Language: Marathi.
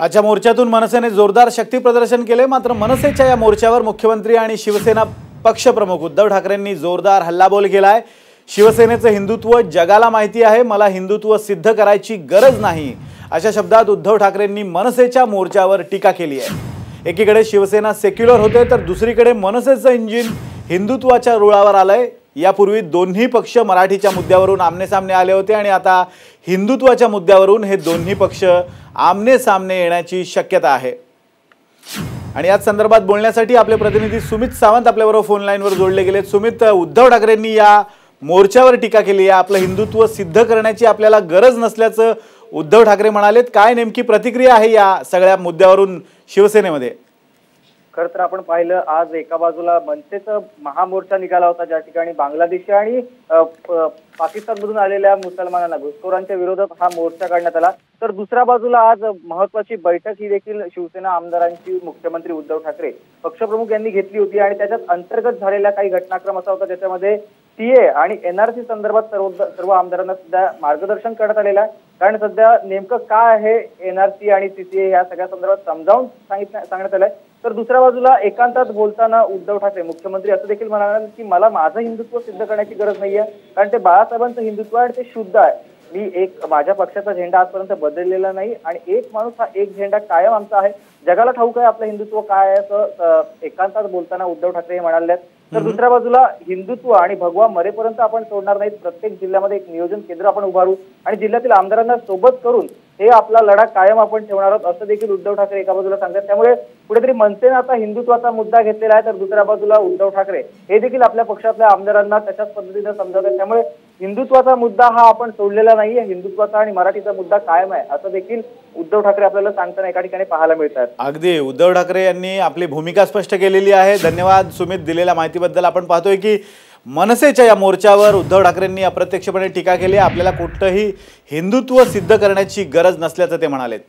आजच्या मोर्चातून मनसेने जोरदार शक्ती प्रदर्शन केले मात्र मनसेच्या या मोर्चावर मुख्यमंत्री आणि शिवसेना पक्षप्रमुख उद्धव ठाकरेंनी जोरदार हल्लाबोल केलाय. शिवसेनेचं हिंदुत्व जगाला माहिती आहे मला हिंदुत्व सिद्ध करायची गरज नाही अशा शब्दात उद्धव ठाकरेंनी मनसेच्या मोर्चावर टीका केली आहे. एकीकडे शिवसेना सेक्युलर होते तर दुसरीकडे मनसेचं इंजिन हिंदुत्वाच्या रुळावर आलंय. यापूर्वी दोन्ही पक्ष मराठीच्या मुद्द्यावरून आमनेसामने आले होते आणि आता हिंदुत्वाच्या मुद्द्यावरून हे दोन्ही पक्ष आमने सामने येण्याची शक्यता आहे. आणि याच संदर्भात बोलण्यासाठी आपले प्रतिनिधी सुमित सावंत आपल्याबरोबर फोन लाईनवर जोडले गेले सुमित उद्धव ठाकरेंनी या मोर्चावर टीका केली आहे. आपलं हिंदुत्व सिद्ध करण्याची आपल्याला गरज नसल्याचं उद्धव ठाकरे म्हणालेत. काय नेमकी प्रतिक्रिया आहे या सगळ्या मुद्द्यावरून शिवसेनेमध्ये? खर तर आपण पाहिलं आज एका बाजूला मनसेचा महामोर्चा निघाला होता ज्या ठिकाणी बांगलादेशी आणि पाकिस्तानमधून आलेल्या मुसलमानांना घुसखोरांच्या विरोधात हा मोर्चा काढण्यात आला. तर दुसऱ्या बाजूला आज महत्वाची बैठक ही देखील शिवसेना आमदारांची मुख्यमंत्री उद्धव ठाकरे पक्षप्रमुख यांनी घेतली होती आणि त्याच्यात अंतर्गत झालेला काही घटनाक्रम असा होता ज्याच्यामध्ये सीए आणि एनआरसी संदर्भात सर्व सर्व आमदारांना सुद्धा मार्गदर्शन करण्यात आलेलं आहे. कारण सध्या नेमकं काय आहे एनआरसी आणि सीसीए या सगळ्या संदर्भात समजावून सांगितलं सांगण्यात आलंय. तर दुसऱ्या बाजूला एकांतात बोलताना उद्धव ठाकरे मुख्यमंत्री असं देखील म्हणाले की मला माझं हिंदुत्व सिद्ध करण्याची गरज नाहीये. कारण ते बाळासाहेबांचं हिंदुत्व आहे आणि ते शुद्ध आहे. मी एक माझ्या पक्षाचा झेंडा आजपर्यंत बदललेला नाही आणि एक माणूस हा एक झेंडा कायम आमचा आहे. जगाला ठाऊक आहे आपलं हिंदुत्व काय आहे असं एकांतात बोलताना उद्धव ठाकरे हे म्हणाले आहेत. तर दुसऱ्या बाजूला हिंदुत्व आणि भगवा मरेपर्यंत आपण सोडणार नाहीत. प्रत्येक जिल्ह्यामध्ये एक नियोजन केंद्र आपण उभारू आणि जिल्ह्यातील आमदारांना सोबत करून हे आपला लढा कायम आपण ठेवणार आहोत असं देखील उद्धव ठाकरे एका बाजूला सांगतात. त्यामुळे कुठेतरी मनसेनं आता हिंदुत्वाचा मुद्दा घेतलेला आहे तर दुसऱ्या बाजूला उद्धव ठाकरे हे देखील आपल्या पक्षातल्या आमदारांना त्याच्याच पद्धतीने समजावतात. त्यामुळे हिंदुत्वाचा मुद्दा हा आपण सोडलेला नाहीये. हिंदुत्वाचा आणि मराठीचा मुद्दा कायम आहे. असं देखील उद्धव ठाकरे आपल्याला सांगताना एका ठिकाणी पाहायला मिळतात. अगदी. उद्धव ठाकरे यांनी आपली भूमिका स्पष्ट केलेली आहे. धन्यवाद सुमित. दिलेल्या माहितीबद्दल आपण पाहतोय की मनसेच्या या मोर्चावर उद्धव ठाकरेंनी अप्रत्यक्षपणे टीका केली आपल्याला कुठंही हिंदुत्व सिद्ध करण्याची गरज नसल्याचं ते म्हणालेत.